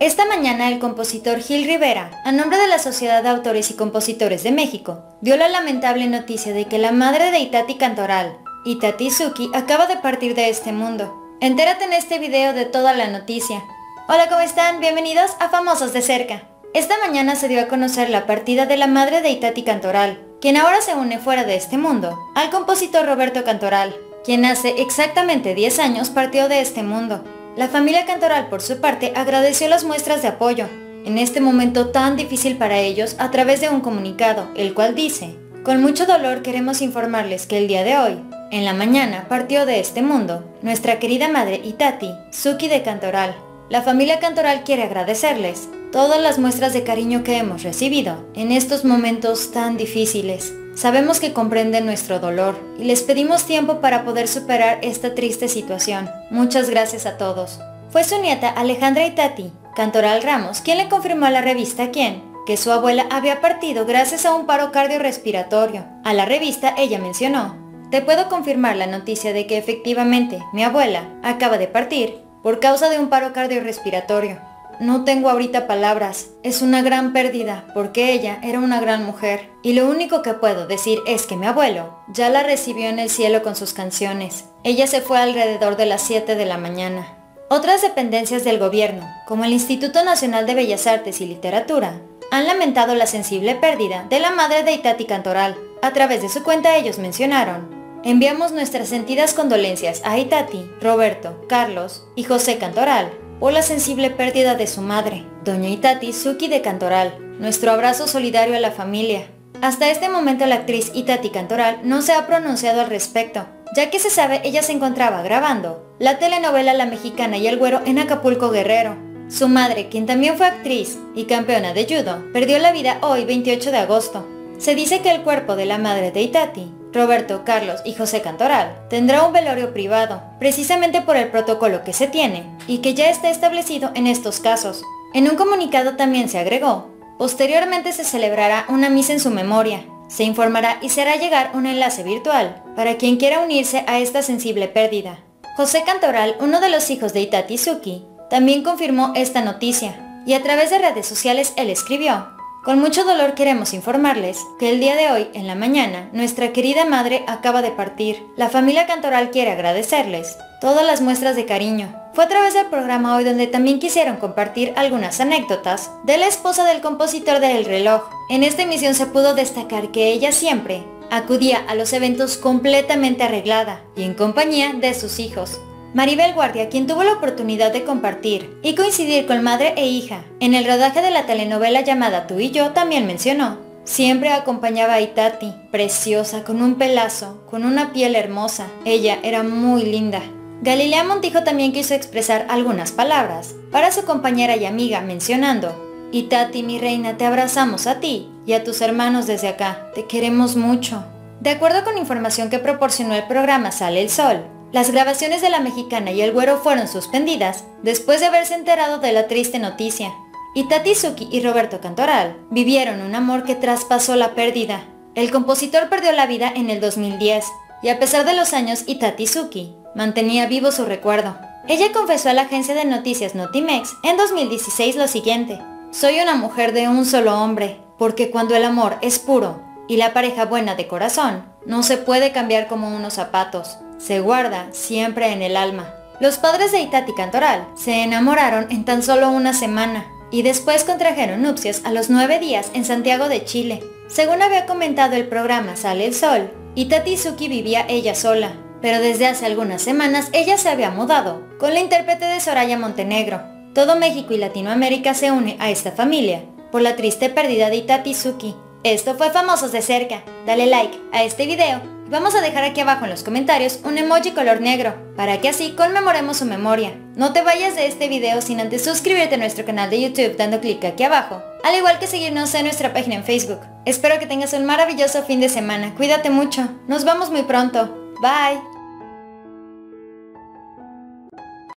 Esta mañana el compositor Gil Rivera, a nombre de la Sociedad de Autores y Compositores de México, dio la lamentable noticia de que la madre de Itati Cantoral, Itati Suki, acaba de partir de este mundo. Entérate en este video de toda la noticia. Hola, ¿cómo están? Bienvenidos a Famosos de Cerca. Esta mañana se dio a conocer la partida de la madre de Itati Cantoral, quien ahora se une fuera de este mundo, al compositor Roberto Cantoral, quien hace exactamente 10 años partió de este mundo. La familia Cantoral, por su parte, agradeció las muestras de apoyo en este momento tan difícil para ellos a través de un comunicado, el cual dice, con mucho dolor queremos informarles que el día de hoy, en la mañana, partió de este mundo nuestra querida madre Itati, Suki de Cantoral. La familia Cantoral quiere agradecerles todas las muestras de cariño que hemos recibido en estos momentos tan difíciles. Sabemos que comprenden nuestro dolor y les pedimos tiempo para poder superar esta triste situación. Muchas gracias a todos. Fue su nieta Alejandra Itati, Cantoral Ramos, quien le confirmó a la revista Quién que su abuela había partido gracias a un paro cardiorrespiratorio. A la revista ella mencionó, te puedo confirmar la noticia de que efectivamente mi abuela acaba de partir por causa de un paro cardiorrespiratorio. No tengo ahorita palabras. Es una gran pérdida porque ella era una gran mujer. Y lo único que puedo decir es que mi abuelo ya la recibió en el cielo con sus canciones. Ella se fue alrededor de las 7 de la mañana. Otras dependencias del gobierno, como el Instituto Nacional de Bellas Artes y Literatura, han lamentado la sensible pérdida de la madre de Itati Cantoral. A través de su cuenta ellos mencionaron, enviamos nuestras sentidas condolencias a Itati, Roberto, Carlos y José Cantoral o la sensible pérdida de su madre, doña Itati Suki de Cantoral. Nuestro abrazo solidario a la familia. Hasta este momento la actriz Itati Cantoral no se ha pronunciado al respecto, ya que se sabe ella se encontraba grabando la telenovela La Mexicana y el Güero en Acapulco Guerrero. Su madre, quien también fue actriz y campeona de judo, perdió la vida hoy 28 de agosto. Se dice que el cuerpo de la madre de Itati Roberto, Carlos y José Cantoral, tendrá un velorio privado, precisamente por el protocolo que se tiene y que ya está establecido en estos casos. En un comunicado también se agregó, posteriormente se celebrará una misa en su memoria, se informará y se hará llegar un enlace virtual para quien quiera unirse a esta sensible pérdida. José Cantoral, uno de los hijos de Itati Suki, también confirmó esta noticia y a través de redes sociales él escribió, con mucho dolor queremos informarles que el día de hoy, en la mañana, nuestra querida madre acaba de partir. La familia Cantoral quiere agradecerles todas las muestras de cariño. Fue a través del programa hoy donde también quisieron compartir algunas anécdotas de la esposa del compositor del reloj. En esta emisión se pudo destacar que ella siempre acudía a los eventos completamente arreglada y en compañía de sus hijos. Maribel Guardia, quien tuvo la oportunidad de compartir y coincidir con madre e hija en el rodaje de la telenovela llamada Tú y yo, también mencionó. Siempre acompañaba a Itati, preciosa, con un pelazo, con una piel hermosa. Ella era muy linda. Galilea Montijo también quiso expresar algunas palabras para su compañera y amiga, mencionando, Itati, mi reina, te abrazamos a ti y a tus hermanos desde acá. Te queremos mucho. De acuerdo con información que proporcionó el programa Sale el Sol, las grabaciones de La Mexicana y El Güero fueron suspendidas después de haberse enterado de la triste noticia. Itati Suki y Roberto Cantoral vivieron un amor que traspasó la pérdida. El compositor perdió la vida en el 2010 y a pesar de los años Itati Suki mantenía vivo su recuerdo. Ella confesó a la agencia de noticias Notimex en 2016 lo siguiente. Soy una mujer de un solo hombre, porque cuando el amor es puro y la pareja buena de corazón, no se puede cambiar como unos zapatos se guarda siempre en el alma. Los padres de Itati Cantoral se enamoraron en tan solo una semana y después contrajeron nupcias a los nueve días en Santiago de Chile. Según había comentado el programa Sale el Sol, Itati Suki vivía ella sola, pero desde hace algunas semanas ella se había mudado con la intérprete de Soraya Montenegro. Todo México y Latinoamérica se une a esta familia por la triste pérdida de Itati Suki. Esto fue Famosos de Cerca. Dale like a este video Vamos a dejar aquí abajo en los comentarios un emoji color negro, para que así conmemoremos su memoria. No te vayas de este video sin antes suscribirte a nuestro canal de YouTube dando clic aquí abajo, al igual que seguirnos en nuestra página en Facebook. Espero que tengas un maravilloso fin de semana, cuídate mucho, nos vemos muy pronto, bye.